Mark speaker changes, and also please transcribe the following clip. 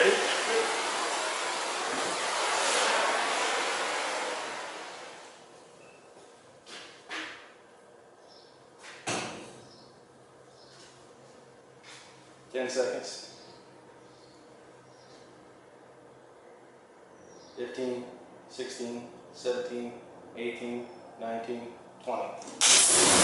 Speaker 1: Ready?
Speaker 2: Ten seconds. Fifteen, sixteen, seventeen, eighteen, nineteen, twenty.